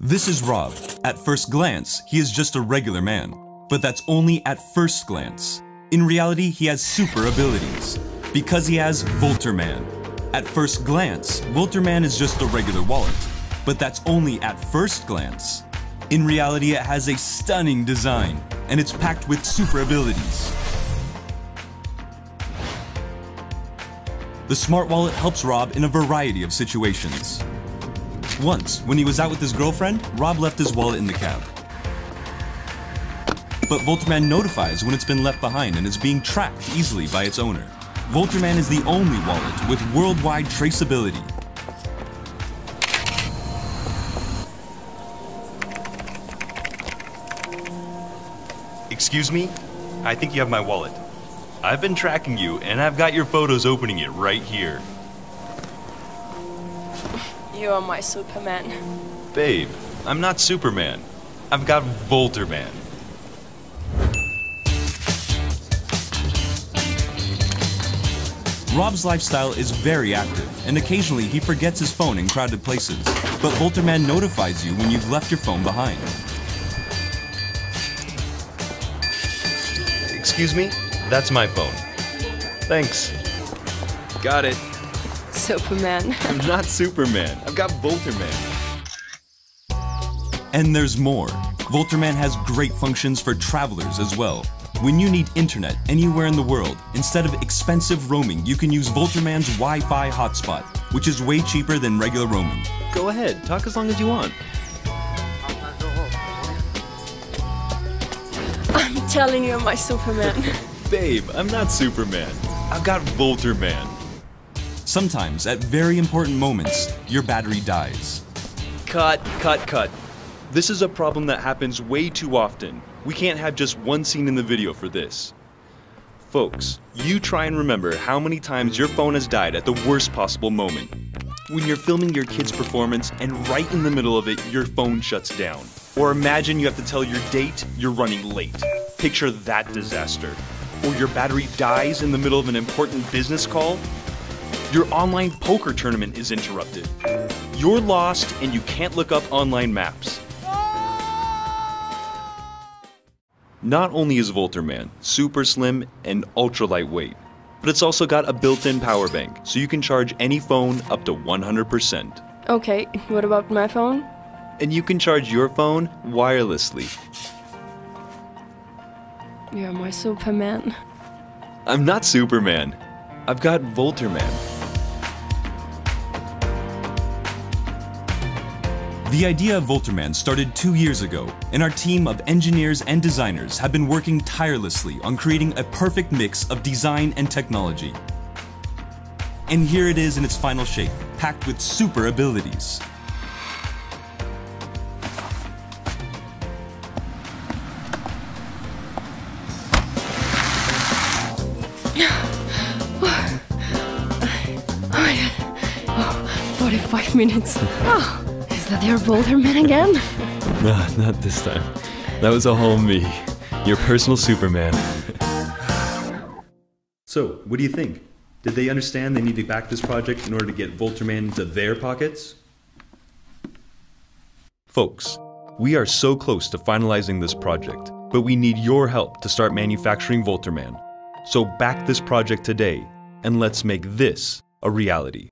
This is Rob. At first glance, he is just a regular man. But that's only at first glance. In reality, he has super abilities. Because he has Volterman. At first glance, Volterman is just a regular wallet. But that's only at first glance. In reality, it has a stunning design, and it's packed with super abilities. The smart wallet helps Rob in a variety of situations. Once, when he was out with his girlfriend, Rob left his wallet in the cab. But Volterman notifies when it's been left behind and is being tracked easily by its owner. Volterman is the only wallet with worldwide traceability. Excuse me? I think you have my wallet. I've been tracking you, and I've got your photos opening it right here. You are my Superman. Babe, I'm not Superman. I've got Volterman. Rob's lifestyle is very active, and occasionally he forgets his phone in crowded places. But Volterman notifies you when you've left your phone behind. Excuse me? That's my phone. Thanks. Got it. Superman. I'm not Superman. I've got Volterman. And there's more. Volterman has great functions for travelers as well. When you need internet anywhere in the world, instead of expensive roaming, you can use Volterman's Wi-Fi hotspot, which is way cheaper than regular roaming. Go ahead, talk as long as you want. I'm telling you, I'm my Superman. Babe, I'm not Superman. I've got Volterman. Sometimes, at very important moments, your battery dies. Cut, cut, cut. This is a problem that happens way too often. We can't have just one scene in the video for this. Folks, you try and remember how many times your phone has died at the worst possible moment. When you're filming your kid's performance and right in the middle of it, your phone shuts down. Or imagine you have to tell your date you're running late. Picture that disaster. Or your battery dies in the middle of an important business call. Your online poker tournament is interrupted. You're lost and you can't look up online maps. Not only is Volterman super slim and ultra lightweight, but it's also got a built-in power bank, so you can charge any phone up to 100%. okay, what about my phone? And you can charge your phone wirelessly. You're my Superman. I'm not Superman. I've got Volterman. The idea of Volterman started two years ago, and our team of engineers and designers have been working tirelessly on creating a perfect mix of design and technology. And here it is in its final shape, packed with super abilities. Oh, 45 minutes. Oh, is that your Volterman again? Nah, not this time. That was a whole me. Your personal Superman. so, what do you think? Did they understand they need to back this project in order to get Volterman into their pockets? Folks, we are so close to finalizing this project, but we need your help to start manufacturing Volterman. So back this project today, and let's make this a reality.